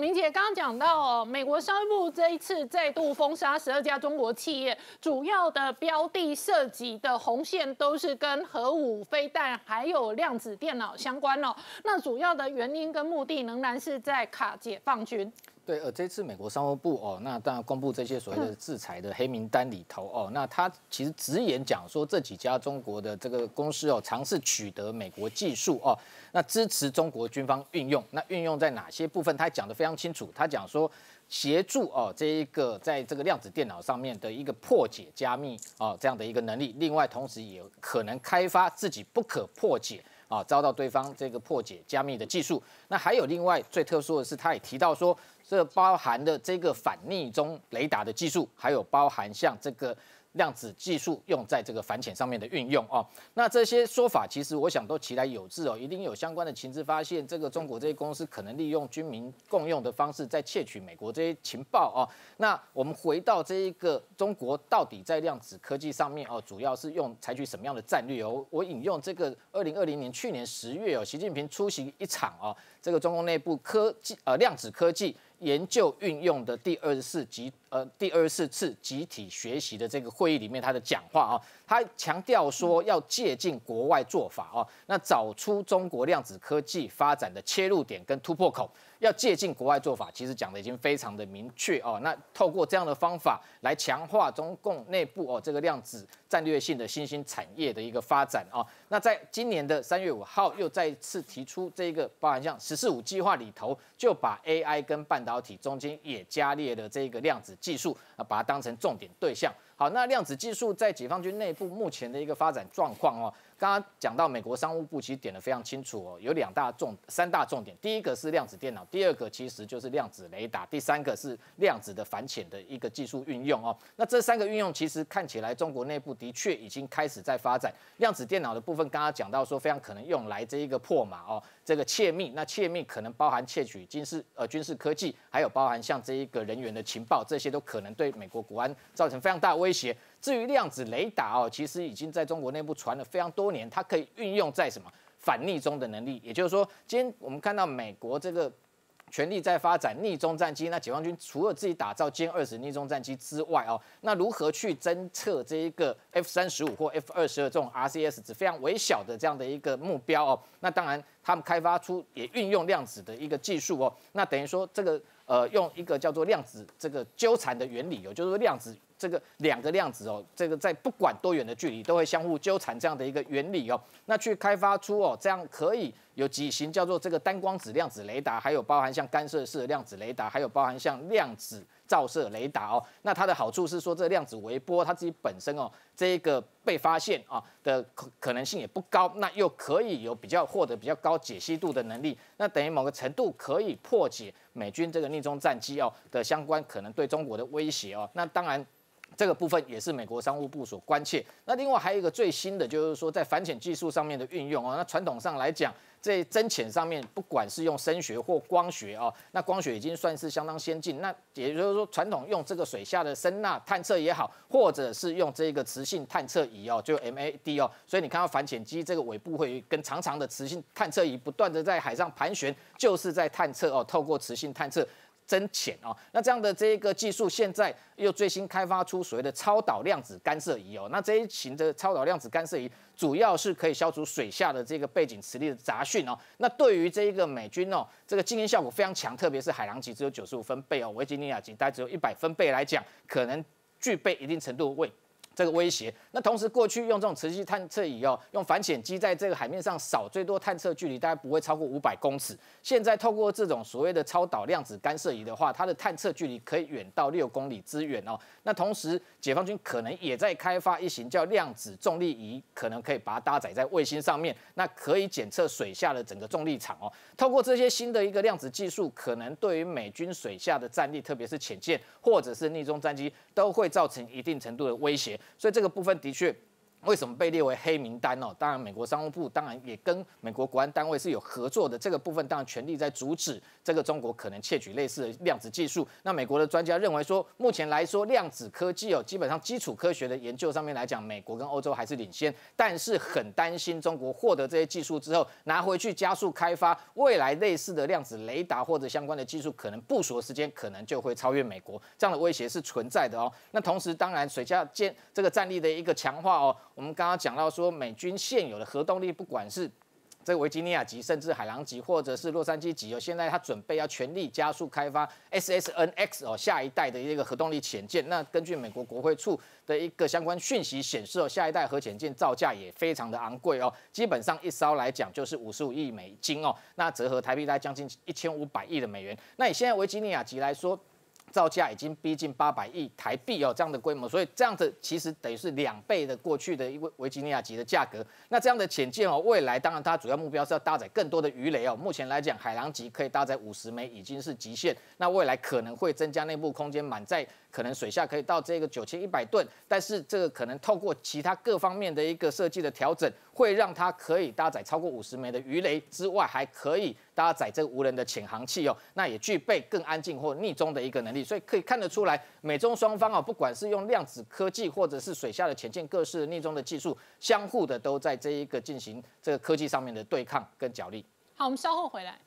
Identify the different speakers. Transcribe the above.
Speaker 1: 明姐刚刚讲到哦，美国商务部这一次再度封杀十二家中国企业，主要的标的涉及的红线都是跟核武、飞弹还有量子电脑相关哦。那主要的原因跟目的仍然是在卡解放军。
Speaker 2: 对，呃，这次美国商务部哦，那当然公布这些所谓的制裁的黑名单里头哦，那他其实直言讲说这几家中国的这个公司哦，尝试取得美国技术哦，那支持中国军方运用，那运用在哪些部分？他讲的非常清楚，他讲说协助哦这一个在这个量子电脑上面的一个破解加密哦这样的一个能力，另外同时也可能开发自己不可破解啊遭到对方这个破解加密的技术。那还有另外最特殊的是，他也提到说。这包含的这个反逆中雷达的技术，还有包含像这个。量子技术用在这个反潜上面的运用哦，那这些说法其实我想都其来有致哦，一定有相关的情资发现，这个中国这些公司可能利用军民共用的方式在窃取美国这些情报哦。那我们回到这一个中国到底在量子科技上面哦，主要是用采取什么样的战略哦？我引用这个二零二零年去年十月哦，习近平出席一场哦，这个中共内部科技呃量子科技研究运用的第二十四集。呃，第二十四次集体学习的这个会议里面，他的讲话啊，他强调说要借鉴国外做法哦，那找出中国量子科技发展的切入点跟突破口，要借鉴国外做法，其实讲的已经非常的明确哦。那透过这样的方法来强化中共内部哦这个量子战略性的新兴产业的一个发展哦。那在今年的三月五号，又再次提出这个包含像“十四五”计划里头，就把 AI 跟半导体中间也加列了这个量子。技术啊，把它当成重点对象。好，那量子技术在解放军内部目前的一个发展状况哦。刚刚讲到美国商务部其实点的非常清楚哦，有两大重、三大重点。第一个是量子电脑，第二个其实就是量子雷达，第三个是量子的反潜的一个技术运用哦。那这三个运用其实看起来中国内部的确已经开始在发展。量子电脑的部分，刚刚讲到说非常可能用来这一个破码哦，这个窃密。那窃密可能包含窃取军事呃军事科技，还有包含像这一个人员的情报，这些都可能对美国国安造成非常大威胁。至于量子雷达哦，其实已经在中国内部传了非常多年，它可以运用在什么反逆中的能力。也就是说，今天我们看到美国这个全力在发展逆中战机，那解放军除了自己打造歼二十逆中战机之外哦，那如何去侦测这一个 F 三十五或 F 二十二这种 RCS 值非常微小的这样的一个目标哦？那当然，他们开发出也运用量子的一个技术哦，那等于说这个呃，用一个叫做量子这个纠缠的原理哦，就是说量子。这个两个量子哦，这个在不管多远的距离都会相互纠缠这样的一个原理哦，那去开发出哦，这样可以有几型叫做这个单光子量子雷达，还有包含像干涉式的量子雷达，还有包含像量子照射雷达哦。那它的好处是说，这量子微波它自己本身哦，这一个被发现啊的可可能性也不高，那又可以有比较获得比较高解析度的能力，那等于某个程度可以破解美军这个逆中战机哦的相关可能对中国的威胁哦。那当然。这个部分也是美国商务部所关切。那另外还有一个最新的，就是说在反潜技术上面的运用哦。那传统上来讲，在深潜上面，不管是用声学或光学哦，那光学已经算是相当先进。那也就是说，传统用这个水下的声呐探测也好，或者是用这个磁性探测仪哦，就 MAD 哦。所以你看到反潜机这个尾部会跟长长的磁性探测仪不断的在海上盘旋，就是在探测哦，透过磁性探测。增浅哦，那这样的这一个技术，现在又最新开发出所谓的超导量子干涉仪哦，那这一型的超导量子干涉仪，主要是可以消除水下的这个背景磁力的杂讯哦，那对于这一个美军哦，这个静音效果非常强，特别是海狼级只有九十五分贝哦，维吉尼亚级大概只有一百分贝来讲，可能具备一定程度为。这个威胁，那同时过去用这种磁吸探测仪哦，用反潜机在这个海面上扫，最多探测距离大概不会超过五百公尺。现在透过这种所谓的超导量子干涉仪的话，它的探测距离可以远到六公里之远哦。那同时，解放军可能也在开发一型叫量子重力仪，可能可以把它搭载在卫星上面，那可以检测水下的整个重力场哦。透过这些新的一个量子技术，可能对于美军水下的战力，特别是潜舰或者是逆中战机，都会造成一定程度的威胁。所以这个部分的确为什么被列为黑名单哦？当然，美国商务部当然也跟美国国安单位是有合作的，这个部分当然全力在阻止这个中国可能窃取类似的量子技术。那美国的专家认为说，目前来说量子科技哦，基本上基础科学的研究上面来讲，美国跟欧洲还是领先，但是很担心中国获得这些技术之后拿回去加速开发，未来类似的量子雷达或者相关的技术可能部署的时间可能就会超越美国，这样的威胁是存在的哦。那同时，当然水下舰这个战力的一个强化哦。我们刚刚讲到说，美军现有的核动力，不管是这个维吉尼亚级，甚至海狼级，或者是洛杉矶级哦，现在他准备要全力加速开发 SSNX 哦，下一代的一个核动力潜舰。那根据美国国会处的一个相关讯息显示哦，下一代核潜舰造价也非常的昂贵哦，基本上一艘来讲就是五十五亿美金哦，那折合台币大概将近一千五百亿的美元。那以现在维吉尼亚级来说，造价已经逼近八百亿台币哦，这样的规模，所以这样子其实等于是两倍的过去的一位维吉尼亚级的价格。那这样的潜舰哦，未来当然它主要目标是要搭载更多的鱼雷哦。目前来讲，海狼级可以搭载五十枚已经是极限，那未来可能会增加内部空间，满载可能水下可以到这个九千一百吨。但是这个可能透过其他各方面的一个设计的调整，会让它可以搭载超过五十枚的鱼雷之外，还可以搭载这个无人的潜航器哦。那也具备更安静或逆中的一个能力。所以可以看得出来，美中双方啊，不管是用量子科技，或者是水下的潜舰各式逆中的技术，相互的都在这一个进行这个科技上面的对抗跟角力。
Speaker 1: 好，我们稍后回来。